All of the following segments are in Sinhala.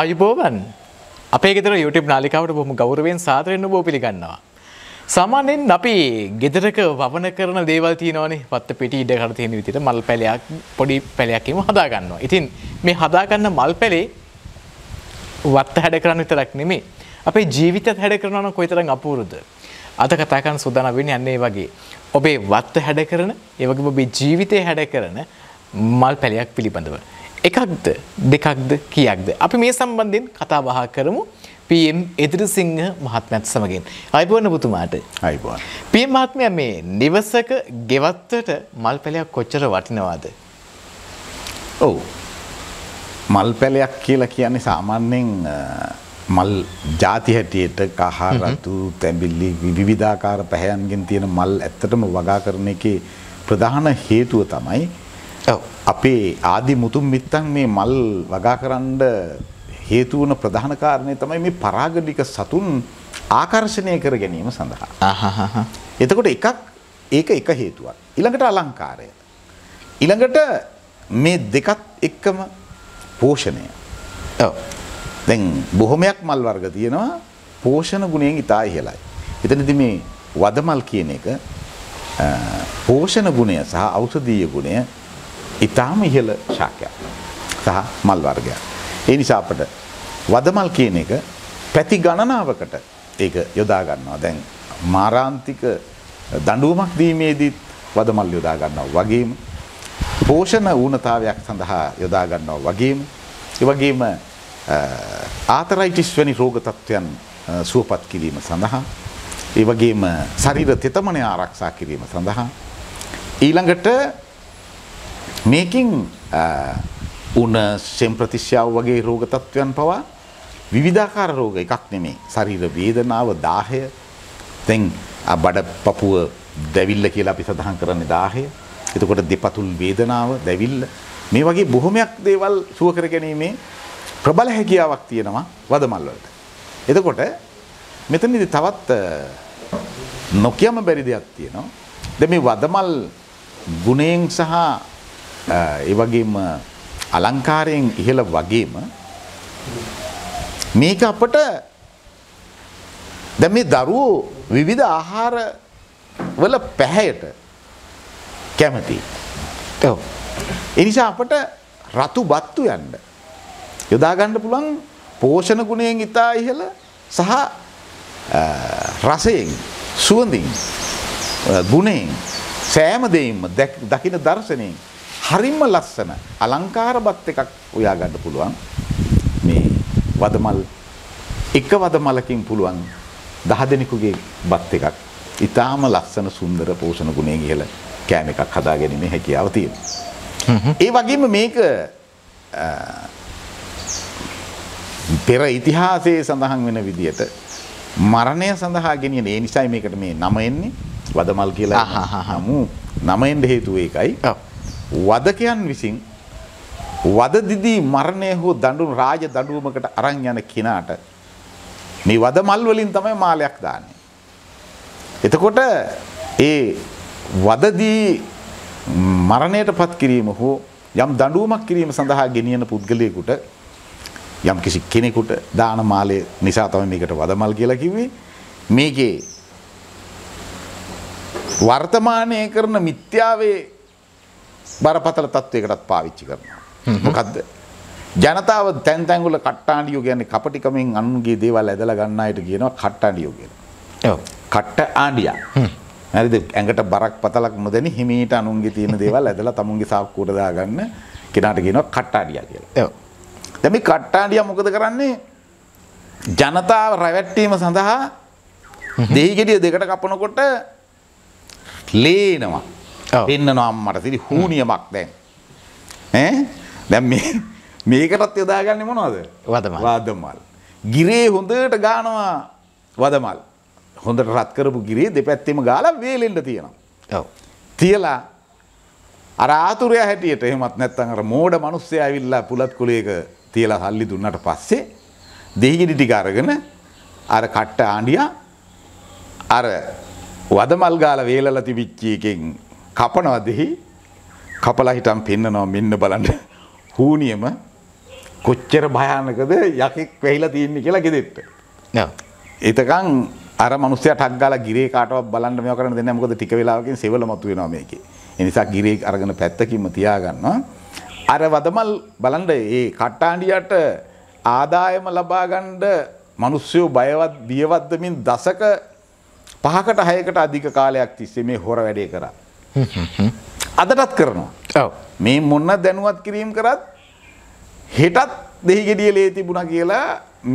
ආයුබෝවන් අපේ ගෙදර YouTube නාලිකාවට බොහොම ගෞරවයෙන් සාදරයෙන් ඔබ පිළිගන්නවා. සාමාන්‍යයෙන් අපි ගෙදරක වවන කරන දේවල් තියෙනවනේ වත්ත පිටි ඉඩ කර තියෙන විදිහට මල් පැලයක් පොඩි පැලයක් එහෙම හදා ගන්නවා. ඉතින් මේ හදාගන්න මල් පැලේ වත්ත හැඩ කරන්න විතරක් නෙමෙයි. අපේ ජීවිතයත් හැඩ කරනවා නම් කොයිතරම් අපූර්වද? අද කතා කරන සූදානම් වෙන්නේ අන්න ඒ වගේ. ඔබේ වත්ත හැඩ කරන, ඒ වගේම ඔබේ ජීවිතය හැඩ කරන මල් පැලයක් පිළිබඳව. එකක්ද දෙකක්ද කියක්ද. අපි මේ සම්බන්ධයෙන් කතා බහ කරමු PM එදිරිසිංහ මහත්මයත් සමගින්. අයිබෝන පුතුමාට. අයිබෝන්. PM මහත්මයා මේ නිවසක ගෙවත්තට මල් පැලයක් කොච්චර වටිනවාද? ඔව්. මල් පැලයක් කියලා කියන්නේ සාමාන්‍යයෙන් මල් ಜಾති හැටියට කහ රතු තැඹිලි විවිධාකාර පැහැයන්ගෙන් තියෙන මල් ඇත්තටම වගා කරන එකේ ප්‍රධාන හේතුව තමයි. අපේ ආදි මුතුන් මිත්තන් මේ මල් වගා කරන්න හේතු වන ප්‍රධාන කාරණය තමයි මේ පරාගලික සතුන් ආකර්ෂණය කර ගැනීම සඳහා. එතකොට එකක් ඒක එක හේතුවක්. ඊළඟට අලංකාරය. ඊළඟට මේ දෙකත් එක්කම පෝෂණය. ඔව්. දැන් බොහොමයක් මල් වර්ග තියෙනවා පෝෂණ ගුණයෙන් ඉතා ඉහළයි. එතනදි මේ වදමල් කියන එක පෝෂණ ගුණය සහ ඖෂධීය ගුණය ඉතාම ඉහළ ශාකයක් සහ මල් වර්ගයක්. ඒ නිසා අපට වදමල් කියන එක පැති ගණනාවකට ඒක යොදා ගන්නවා. දැන් මාරාන්තික දඬුවමක් දීමේදීත් වදමල් යොදා ගන්නවා වගේම පෝෂණ ඌනතාවයක් සඳහා යොදා ගන්නවා වගේම ඒ වගේම ආතරයිටිස් වැනි රෝග තත්ත්වයන් අ, සුවපත් කිරීම සඳහා ඒ වගේම ශරීර තෙතමනය ආරක්ෂා කිරීම සඳහා ඊළඟට මේකින් උන සෙම්ප්‍රතිශ්‍යාව වගේ රෝග තත්ත්වයන් පවා විවිධාකාර රෝග එකක් නෙමේ ශරීර වේදනාව දාහය තැන් බඩ පපුුව දැවිල්ල කියලා අපි සඳහන් කරන්න දාහය එතකොට දෙපතුල් වේදනාව දැවිල්ල මේ වගේ බොහොමයක් දේවල් සුව කර ගැනීමේ ප්‍රබල හැකියාවක් තියෙනවා වදමල්වලට. එතකොට මෙතනදි තවත් අ, නොකියම බැරි දෙයක් තියෙනවා. ද මේ වදමල් ගුණයෙන් සහ අ, ඒ වගේම අලංකාරයෙන් ඉහළ වගේම මේක අපට දැන් මේ දරුවෝ විවිධ ආහාර වල පැහැයට කැමති. ඔව්. ඒ නිසා අපට රතු බත්තු යන්න යොදා ගන්න පුළුවන් පෝෂණ ගුණයෙන් ඉතා ඉහළ සහ අ, රසයෙන් සුවඳින් අ, ගුණයෙන් සෑම දෙයින්ම දැක්- දකින දර්ශනයෙන් හරිම ලස්සන අලංකාරබත් එකක් උයා ගන්න පුළුවන් මේ වදමල් එක වදමලකින් පුළුවන් දහ දෙනෙකුගේ බත් එකක් ඉතාම ලස්සන සුන්දර පෝෂණ ගුණයෙන් ඉහළ කෑම එකක් හදා ගැනීමේ හැකියාව තියෙනවා. ඒ වගේම මේක පෙර ඉතිහාසයේ සඳහන් වෙන විදියට මරණය සඳහා ගෙනියන ඒ නිසයි මේකට මේ නම එන්නේ වදමල් කියලා. නමු නම එන්න හේතුව ඒකයි. ඔව්. වදකයන් විසින් වදදිදී මරණය හෝ දඬුවම් රාජ දඬුවමකට අරන් යන කෙනාට මේ වදමල් වලින් තමයි මාලයක් දාන්නේ. එතකොට ඒ වදදී මරණයට පත් කිරීම හෝ යම් දඬුවමක් කිරීම සඳහා ගෙනියන පුද්ගලයෙකුට යම් කිසි කෙනෙකුට දාන මාලය නිසා තමයි මේකට වදමල් කියලා කිව්වේ. මේකේ වර්තමානය කරන මිත්‍යාවේ බරපතල තත්ත්වයකටත් පාවිච්චි කරනවා. මොකක්ද. ජනතාව තැන් තැන්ගුල කට්ටාඩියෝ ගැන කපටිකමින් අනුන්ගේ දේවල් ඇදල ගන්නයට කියනවා කට්ටාඩියෝ කියෙන. ඔව්. කට්ට ආඩිය ඇද ඇඟට බරක් පතලක් නොදැන හිමීට අනුන්ගේ තියෙන දේවල් ඇදලා තමුන්ගේ සාක්කූට දාගන්න කෙනාට කියනවා කට්ටාඩිය කියලා. ඔව්. දැන් මේ කට්ටාඩිය මොකද කරන්නේ? ජනතාව රැවැට්ටීම සඳහා දෙහි ගෙඩිය දෙකට කපනකොට ලේනවා. ඔව්. පෙන්නනවා අම්මට සිරි හූනියමක් දැන්. ඈ දැන් මේ මේකටත් යොදාගන්නේ මොනවද? වදමල්. වදමල්. ගිරේ හොඳට ගානවා වදමල්. හොඳට රත් කරපු ගිරේ දෙපැත්තෙම ගාලා වේලෙන්න තියෙනවා. තියලා අර ආතුරය හැටියට එහෙමත් නැත්තම් අර මෝඩ මිනිස්සයා ඇවිල්ලා පුලත් කුලයක තියලා සල්ලි දුන්නට පස්සේ දෙහිගෙඩි ටික අරගෙන අර කට්ට ආණ්ඩියා අර වදමල් ගාලා වේලලා තිබිච්ච එකෙන් කපනවා දෙහි කපලා හිටන් පෙන්නනවා මෙන්න බලන්න හූනියම කොච්චර භයානකද යකෙක් වෙහිලා තියන්නේ කියලා ගෙදෙට්ට. ඔව්. එතකං අර මනුස්සය ටක්ගල ගිරේ කාටව බලන්න මෙ කරන දෙන්න මොකද ටික වෙලාවකින් සෙවල මතු වෙනවා මේකේ. එනිසා ගිරේ අරගෙන පැත්තකින්ම තියාගන්නවා. අර වදමල් බලන්ඩ ඒ කට්ටාන්ඩියට ආදායම ලබාගණ්ඩ මනුස්්‍යයෝ බයවත් බියවද්දමින් දසක පහකට හයකට අධික කාලයක් තිස්සේ මේ හොර වැඩේ කර. අදටත් කරනවා. මේ මොන්න දැනුවත් කිරීම් කරත් හෙටත් දෙහිගෙඩිය ලේ තිබුණ කියලා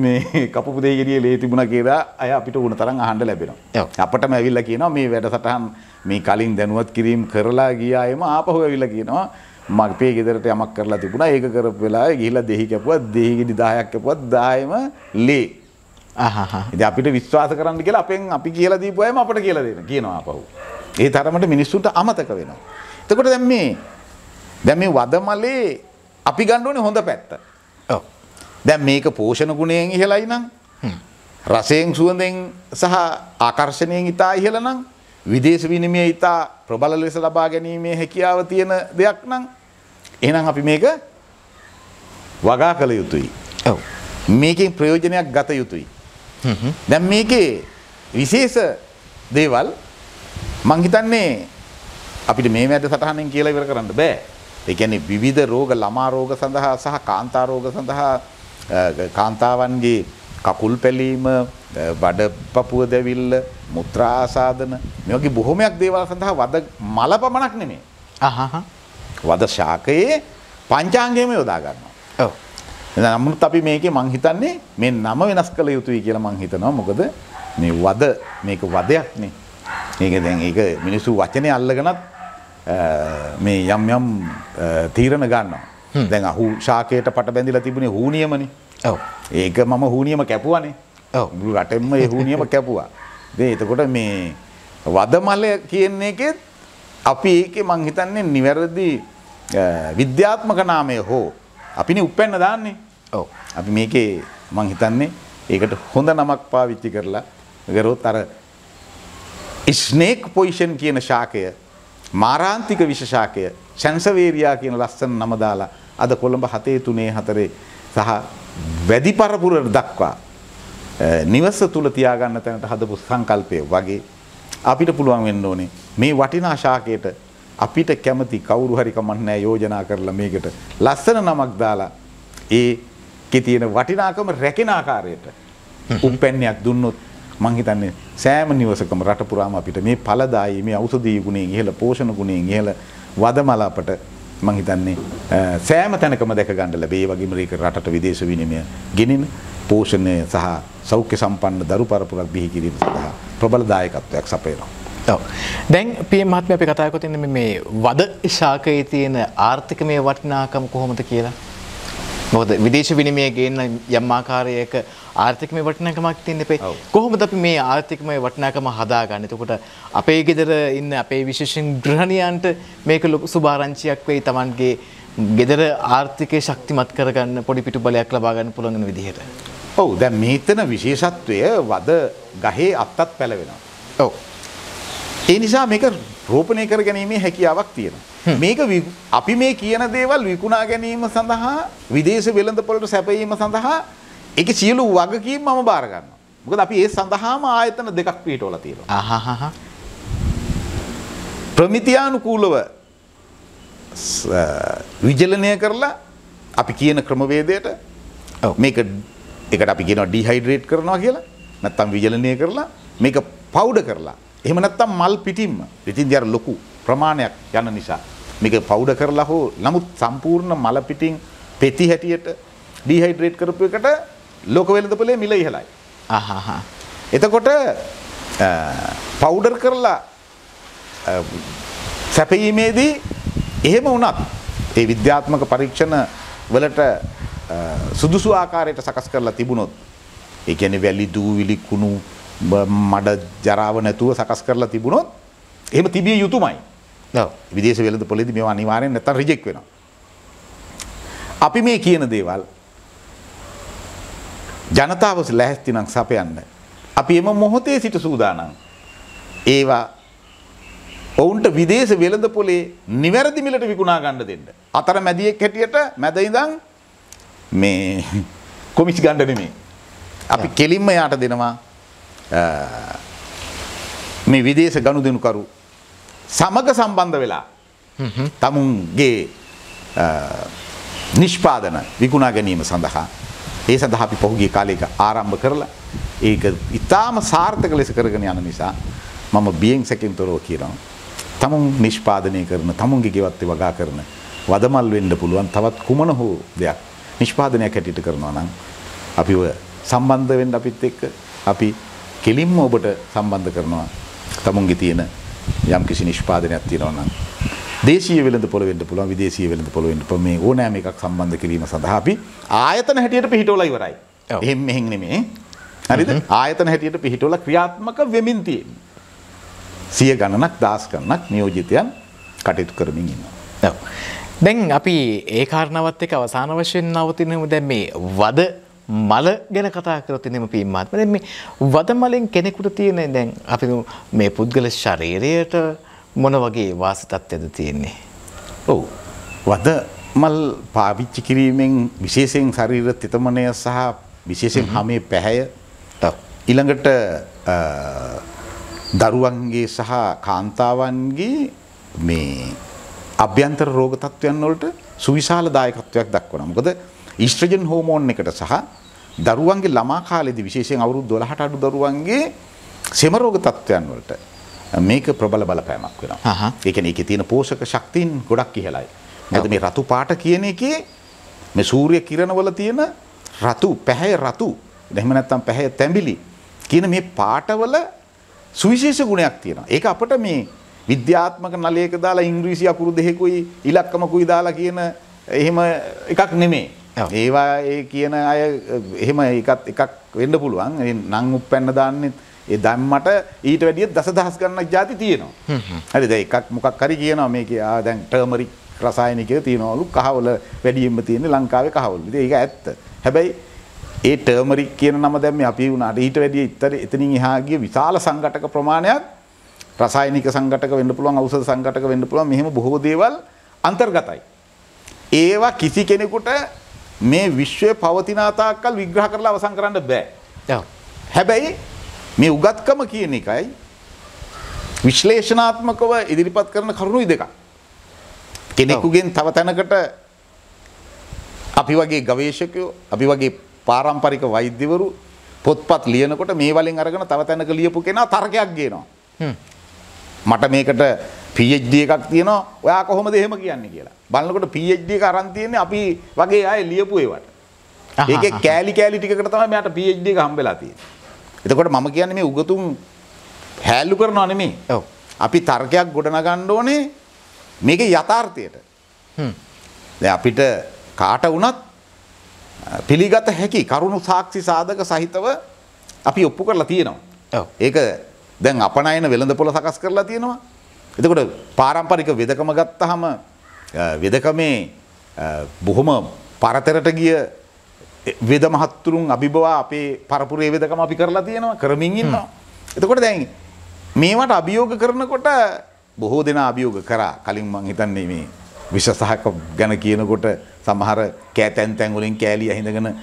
මේ කපු දෙහිගෙඩිය ලේ තිබුණ කියලා අය අපිට උන තරම් අහන්ඩ ලැබෙනවා ඔව්. අපට ඇවිල්ල කියනවා මේ වැඩසටහන් මේ කලින් දැනුවත් කිරීම් කරලා ගියායම ආපහු ඇවිල්ල කියනවා මගේ ගෙදරට යමක් කරලා තිබුණා ඒක කරපු වෙලාවේ ගිහිල්ලා දෙහි කැපුවා දෙහිගෙඩි 10ක් කැපුවා 10ම ලේ අහහ. ඉතින් අපිට විශ්වාස කරන්න කියලා අපෙන් අපි කියලා දීපු අයම අපට කියලා දෙන කියනවා ආපහු. ඒ තරමට මිනිස්සුන්ට අමතක වෙනවා. එතකොට දැන් මේ දැන් මේ වදමලේ අපි ගන්න ඕනේ හොඳ පැත්ත. ඔව්. දැන් මේක පෝෂණ ගුණයෙන් ඉහළයි නම් රසයෙන් සුවඳෙන් සහ ආකර්ෂණයෙන් ඉතා ඉහළ නම් විදේශ විනිමය ඉතා ප්‍රබල ලෙස ලබා ගැනීමේ හැකියාව තියෙන දෙයක් නම් එහෙනම් අපි මේක වගා කළ යුතුයි. ඔව්. මේකෙන් ප්‍රයෝජනයක් ගත යුතුයි. දැන් මේකේ විශේෂ දේවල් මං හිතන්නේ අපිට මේ වැඩ සටහනෙන් කියලා ඉවර කරන්න බෑ. ඒ කියන්නේ විවිධ රෝග ළමා රෝග සඳහා සහ කාන්තා රෝග සඳහා කාන්තාවන්ගේ කකුල් පැලීම බඩ පපුව දැවිල්ල මුත්‍රා ආසාදන මේ වගේ බොහොමයක් දේවල් සඳහා වද මල පමණක් නෙමෙයි. අහහ. වද ශාකයේ පංචාංගයම යොදා ගන්නවා. ඔව්. නමුත් අපි මේකේ මං හිතන්නේ මේ නම වෙනස් කළ යුතුයි කියලා මං හිතනවා මොකද මේ වද මේක වදයක්නේ ඒක දැන් ඒක මිනිස්සු වචනේ අල්ලගෙනත් මේ යම් යම් තීරණ ගන්නවා දැන් අහු ශාකයට පට බැඳිලා තිබුණේ හූනියමනේ ඔව්. ඒක මම හූනියම කැපුවානේ ඔව්. මුළු රටෙන්ම ඒ හූනියම කැපුවා ඉතින් එතකොට මේ වදමල කියන එකෙත් අපි ඒකේ මං හිතන්නේ නිවැරදි විද්‍යාත්මක නාමය හෝ අපිනේ උප්පැන්න දාන්නේ ඔව්. අපි මේකේ මං හිතන්නේ ඒකට හොඳ නමක් පාවිච්චි කරලා ගරොත් අර ස්නේක් පොයිෂන් කියන ශාකය මාරාන්තික විෂ ශාකය ශැන්සවේරයා කියන ලස්සන නම දාලා අද කොළඹ හතේ තුනේ හතරේ සහ වැඩි පරපුර දක්වා නිවස තුළ තියාගන්න තැනට හදපු සංකල්පය වගේ අපිට පුළුවන් වෙන්න ඕනේ. මේ වටිනා ශාකයට අපිට කැමති කවුරු හරි කමක් නැහැ යෝජනා කරලා මේකට ලස්සන නමක් දාලා ඒකේ තියෙන වටිනාකම රැකෙන ආකාරයට උප්පැන්නයක් දුන්නොත් මං හිතන්නේ සෑම නිවසකම රට පුරාම අපිට මේ ඵලදායී මේ ඖෂධීය ගුණයෙන් ඉහළ පෝෂණ ගුණයෙන් ඉහළ වදමල අපට මං හිතන්නේ අ, සෑම තැනකම දැක ගන්න ලැබේ. ඒ වගේම මේක රටට විදේශ විනිමය ගෙනින පෝෂණය සහ සෞඛ්‍ය සම්පන්න දරු පරපුරක් බිහි කිරීම සඳහා ප්‍රබල දායකත්වයක් සපයනවා. ඔව්. දැන් පිය මහත්මයා අපි කතා කරලා තින්නේ මේ වද ශාකයේ තියෙන ආර්ථිකමය වටිනාකම කොහොමද කියලා. මොකද විදේශ විනිමය ගේන්න යම් ආකාරයක ආර්ථිකමය වටිනාකමක් තියෙන්න එපේ. කොහොමද අපි මේ ආර්ථිකමය වටිනාකම හදාගන්නේ? එතකොට අපේ ගෙදර ඉන්න අපේ විශේෂයෙන් ගෘහණියන්ට මේක ලොකු සුභාරංචියක් වෙයි Tamanගේ ගෙදර ආර්ථිකය ශක්තිමත් කරගන්න පොඩි පිටු බලයක් ලබා ගන්න පුළුවන් වෙන විදිහට. ඔව් දැන් මේතන විශේෂත්වය වද ගහේ අත්තත් පැලවෙනවා. ඔව්. ඒ නිසා මේක රෝපණය කර ගැනීමේ හැකියාවක් තියෙනවා. මේක අපි මේ කියන දේවල් විකුණා ගැනීම සඳහා විදේශ වෙළඳපොළට සැපයීම සඳහා ඒක සියලු වගකීම් මම බාර ගන්නවා. මොකද අපි ඒ සඳහාම ආයතන දෙකක් පිටවලා තියෙනවා. ආහහහ. ප්‍රමිතියානුකූලව විජලනය කරලා අපි කියන ක්‍රමවේදයට. මේක එකට අපි කියනවා ඩිහයිඩ්‍රේට් කරනවා කියලා නැත්තම් විජලනය කරලා මේක පවුඩ කරලා එහෙම නැත්තම් මල් පිටින්ම ඉතින් අර ලොකු ප්‍රමාණයක් යන නිසා මේක පවුඩ කරලා හෝ නමුත් සම්පූර්ණ මල පිටින් පෙති හැටියට ඩිහයිඩ්‍රේට් කරපු එකට ලෝක වෙළඳපොලේ මිල ඉහළයි. එතකොට පවුඩර් කරලා සැපීමේදී එහෙම වුණත් ඒ විද්‍යාත්මක පරීක්ෂණ වලට සුදුසු ආකාරයට සකස් කරලා තිබුණොත් ඒ කියන්නේ වැලි දූවිලි කුණු මඩ ජරාව නැතුව සකස් කරලා තිබුණොත් එහෙම තිබිය යුතුමයි. ඔව්. විදේශ වෙළඳපොලේදී මේවා අනිවාර්යෙන් නැත්තම් රිජෙක්ට් වෙනවා. අපි මේ කියන දේවල් ජනතාව ලැහැස්ති නම් සපයන්න. අපි එම මොහොතේ සිට සූදානම්. ඒවා ඔවුන්ට විදේශ වෙළඳපොලේ නිවැරදි මිලට විකුණා ගන්න දෙන්න. අතර මැදියෙක් හැටියට මැද ඉඳන් මේ කොමිස් ගණ්ඩ නෙමේ. අපි කෙලින්ම යාට දෙනවා මේ විදේශ ගණු දෙනුකරු සමග සම්බන්ධ වෙලා තමුන්ගේ නිෂ්පාදන විකුණා ගැනීම සඳහා ඒ සඳහා අපි පහුගිය කාලයක ආරම්භ කරලා ඒක ඉතාම සාර්ථක ලෙස කරගෙන යන නිසා මම බියෙන් සැකින් තොරව කියනවා. තමුන් නිෂ්පාදනය කරන තමුන්ගේ ගෙවත්තේ වගා කරන වදමල් වෙන්න පුළුවන් තවත් කුමන හෝ දෙයක් නිෂ්පාදනයක් හැටියට කරනවා නම් අපි ඔය සම්බන්ධ වෙන්න අපිත් එක්ක අපි කෙලින්ම ඔබට සම්බන්ධ කරනවා තමුන්ගේ තියෙන යම් කිසි නිෂ්පාදනයක් තියෙනවා නම් දේශීය වෙළඳ පොළ වෙන්න පුළුවන් විදේශීය වෙළඳ පොළ වෙන්න පුළුවන් මේ ඕනෑම එකක් සම්බන්ධ කිරීම සඳහා අපි ආයතන හැටියට පිහිටවලා ඉවරයි. එහෙම මෙහෙන් නෙමෙයි. හරිද? ආයතන හැටියට පිහිටවලා ක්‍රියාත්මක වෙමින් තියෙන්නේ. සිය ගණනක් දහස් ගණනක් නියෝජිතයන් කටයුතු කරමින් ඉන්නවා. දැන් අපි ඒ කාරණාවත් එක්ක අවසාන වශයෙන් නවතිනමු දැන් මේ වද මල ගැන කතා කරොත් එනෙම පීම්මාත්ම දැන් මේ වද මලෙන් කෙනෙකුට තියෙන දැන් අපි මේ පුද්ගල ශරීරයට මොන වගේ වාසි තත්ත්වයක්ද තියෙන්නේ ඔව්. වද මල් පාවිච්චි කිරීමෙන් විශේෂයෙන් ශරීර තෙතමනය සහ විශේෂයෙන් හමේ පැහැය. ඊළඟට දරුවන්ගේ සහ කාන්තාවන්ගේ මේ අභ්‍යන්තර රෝග තත්ත්වයන් වලට සුවිශාල දායකත්වයක් දක්වනවා. මොකද ඊස්ට්‍රජන් හෝමෝන් එකට සහ දරුවන්ගේ ළමා කාලේදී විශේෂයෙන් අවුරුදු 12ට අඩු දරුවන්ගේ සෙම රෝග තත්ත්වයන් වලට මේක ප්‍රබල බලපෑමක් වෙනවා. ඒ කියන්නේ ඒකේ තියෙන පෝෂක ශක්තියින් ගොඩක් ඉහළයි. මොකද මේ රතු පාට කියන එකේ මේ සූර්ය කිරණවල තියෙන රතු පැහැය රතු එහෙම නැත්නම් පැහැය තැඹිලි කියන මේ පාටවල සුවිශේෂ ගුණයක් තියෙනවා. ඒක අපිට මේ විද්‍යාත්මක නලයක දාලා ඉංග්‍රීසි අකුරු දෙකකුයි ඉලක්කමකුයි දාලා කියන එහෙම එකක් නෙමේ. ඔව්. ඒවා ඒ කියන අය එහෙම එකත් එකක් වෙන්න පුළුවන්. නම් උප්පැන්න දාන්නේ ඒ දැම්මට ඊට වැඩිය දසදහස් ගණනක් ಜಾති තියෙනවා. හරි දැන් එකක් මොකක් හරි කියනවා මේකේ ආ දැන් ටර්මරික් රසායනිකය තියෙනවලු කහවල වැඩියෙන්ම තියෙන්නේ ලංකාවේ කහවල. ඉතින් ඒක ඇත්ත. හැබැයි ඒ ටර්මරික් කියන නම දැන් මේ අපි උනාට ඊට වැඩිය ඉතර එතනින් එහා ගිය විශාල සංඝටක ප්‍රමාණයක් රසායනික සංඝටක වෙන්න පුළුවන් ඖෂධ සංඝටක වෙන්න පුළුවන් මෙහෙම බොහෝ දේවල් අන්තර්ගතයි. ඒවා කිසි කෙනෙකුට මේ විශ්වයේ පවතින තාක්කල් විග්‍රහ කරලා අවසන් කරන්න බෑ. හැබැයි මේ උගත්කම කියන එකයි විශ්ලේෂණාත්මකව ඉදිරිපත් කරන කරුණුයි දෙකක්. කෙනෙකුගෙන් තව තැනකට අපි වගේ ගවේෂකයෝ අපි වගේ පාරම්පරික වෛද්‍යවරු පොත්පත් ලියනකොට මේ වලින් අරගෙන තව තැනක ලියපු කෙනා තර්කයක් ගේනවා. මට මේකට PhD එකක් තියෙනවා ඔයා කොහොමද එහෙම කියන්නේ කියලා. බලනකොට PhD එක අරන් තියෙන්නේ අපි වගේ අය ලියපු ඒවට. ඒකේ කෑලි කෑලි ටිකකට තමයි මෙයාට PhD එක හම්බෙලා තියෙන්නේ. එතකොට මම කියන්නේ මේ උගතුන් හැල්ලු කරනවා නෙමෙයි. ඔව්. අපි තර්කයක් ගොඩනගන්න ඕනේ මේකේ යථාර්ථයට. හ්ම්. දැන් අපිට කාට වුණත් පිළිගත හැකි කරුණු සාක්ෂි සාධක සහිතව අපි ඔප්පු කරලා තියෙනවා. ඔව්. ඒක දැන් අපනයන වෙළඳ පොළ සකස් කරලා තියෙනවා. එතකොට පාරම්පරික වෙදකම ගත්තහම වෙදකමේ බොහොම පරතරට ගිය වෙද මහත්තුරුන් අභිබවා අපේ පරපුරේ වෙදකම අපි කරලා තියෙනවා කරමින් ඉන්නවා. එතකොට දැන් මේවට අභියෝග කරනකොට බොහෝ දෙනා අභියෝග කරා. කලින් මං හිතන්නේ මේ විශසහක ගැන කියනකොට සමහර කෑ තැන් තැන් වලින් කෑලි අහිඳගෙන අ,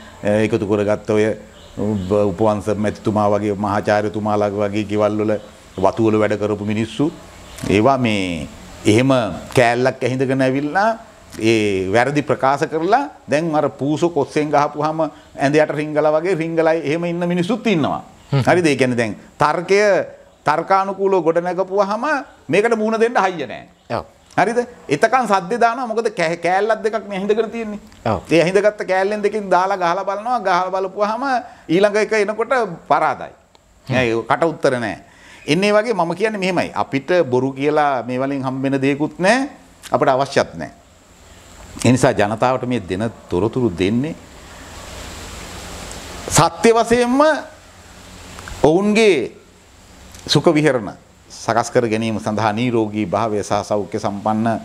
එකතු කරගත්ත ඔය උප- උපවංශ මැතිතුමා වගේ මහාචාර්යතුමාලා වගේ ගෙවල් වල වතු වල වැඩ කරපු මිනිස්සු. ඒවා මේ එහෙම කෑල්ලක් ඇහිඳගෙන ඇවිල්ලා ඒ වැරදි ප්‍රකාශ කරලා දැන් අර පූසු කොස්සෙන් ගහපුවාම ඇඳයට රිංගලා වගේ රිංගලයි එහෙම ඉන්න මිනිස්සුත් ඉන්නවා. හරිද? ඒ කියන්නේ දැන් තර්කය තර්කානුකූලව ගොඩ නැගපුවාම මේකට මුහුණ දෙන්න හයිය නැහැ. හරිද? එතකන් සද්දේ දානවා මොකද කෑල්ලක් දෙකක් නේ ඇහිඳගෙන තියෙන්නේ. ඒ ඇහිඳගත්ත කෑල්ලෙන් දෙකෙන් දාලා ගහලා බලනවා ගහලා බලපුවාම ඊළඟ එක එනකොට පරාදයි. ඒ කට උත්තර නැහැ. එන්නේ වගේ මම කියන්නේ මෙහෙමයි. අපිට බොරු කියලා මේ වලින් හම්බෙන දේකුත් නැහැ. අපිට අවශ්‍යත් නැහැ. ඒ නිසා ජනතාවට මේ දෙන තොරතුරු දෙන්නේ සත්‍ය වශයෙන්ම ඔවුන්ගේ සුඛ විහරණ සකස් කර ගැනීම සඳහා නිරෝගී භාවය සහ සෞඛ්‍ය සම්පන්න අ,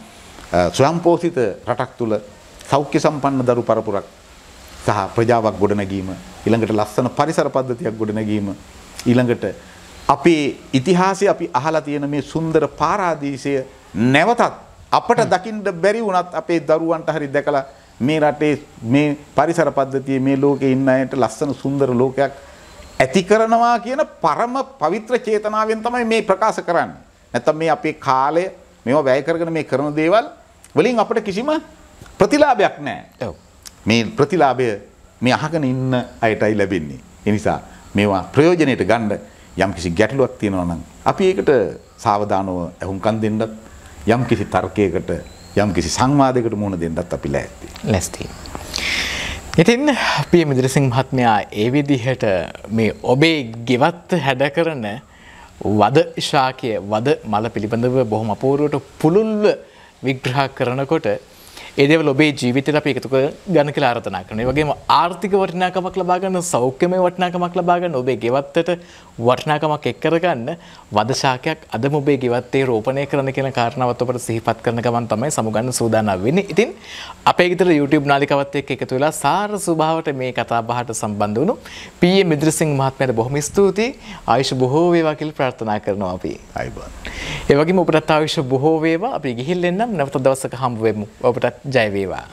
ස්වයංපෝෂිත රටක් තුල සෞඛ්‍ය සම්පන්න දරු පරපුරක් සහ ප්‍රජාවක් ගොඩනැගීම ඊළඟට ලස්සන පරිසර පද්ධතියක් ගොඩනැගීම ඊළඟට අපේ ඉතිහාසයේ අපි අහලා තියෙන මේ සුන්දර පාරාදීසය නැවතත් අපට දකින්න බැරි වුණත් අපේ දරුවන්ට හරි දැකලා මේ රටේ මේ පරිසර පද්ධතිය මේ ලෝකේ ඉන්න අයට ලස්සන සුන්දර ලෝකයක් ඇති කරනවා කියන පරම පවිත්‍ර චේතනාවෙන් තමයි මේ ප්‍රකාශ කරන්නේ. නැත්තම් මේ අපේ කාලය මේවා වැය කරගෙන මේ කරන දේවල් වලින් අපිට කිසිම ප්‍රතිලාභයක් නැහැ. මේ ප්‍රතිලාභය මේ අහගෙන ඉන්න අයටයි ලැබෙන්නේ. ඒ නිසා මේවා ප්‍රයෝජනයට ගන්න යම් කිසි ගැටලුවක් තියෙනවා නම් අපි ඒකට සාවධානව ඇහුම්කන් දෙන්නත් යම් කිසි තර්කයකට යම් කිසි සංවාදයකට මුහුණ දෙන්නත් අපි ලෑස්ති. ලැස්ති. ඉතින් පිය මිදිරසිංහ මහත්මයා ඒ විදිහට මේ ඔබේ ගෙවත්ත හැඩ කරන වද ශාකය වද මල පිළිබඳව බොහොම අපූරුවට පුළුල්ව විග්‍රහ කරනකොට ඒදවල ඔබේ ජීවිතයට අපි එකතු ගන්න කියලා ආරාධනා කරනවා. ඒ වගේම ආර්ථික වටිනාකමක් ලබා ගන්න, සෞඛ්‍යමය වටිනාකමක් ලබා ගන්න, ඔබේ ගෙවත්තට වටිනාකමක් එක් කරගන්න වද ශාකයක් අදම ඔබේ ගෙවත්තේ රෝපණය කරන කියන කාරණාවත් ඔබට සිහිපත් කරන ගමන් තමයි සමුගන්න සූදානම් වෙන්නේ. ඉතින් අපේ ගෙදර YouTube නාලිකාවත් එක්ක එකතු වෙලා සාර ස්වභාවට මේ කතා බහට සම්බන්ධ වුණු පී.ඒ. මිද්‍රසිංහ මහත්මයාට බොහොම ස්තුතියි. ආයුෂ බොහෝ වේවා කියලා ප්‍රාර්ථනා කරනවා අපි. අයිබෝන්. ඒ වගේම ඔබටත් ආයුෂ බොහෝ වේවා. අපි ගිහින් එන්නම් නැවත දවසක හම්බ වෙමු. ඔබටත් ජය වේවා.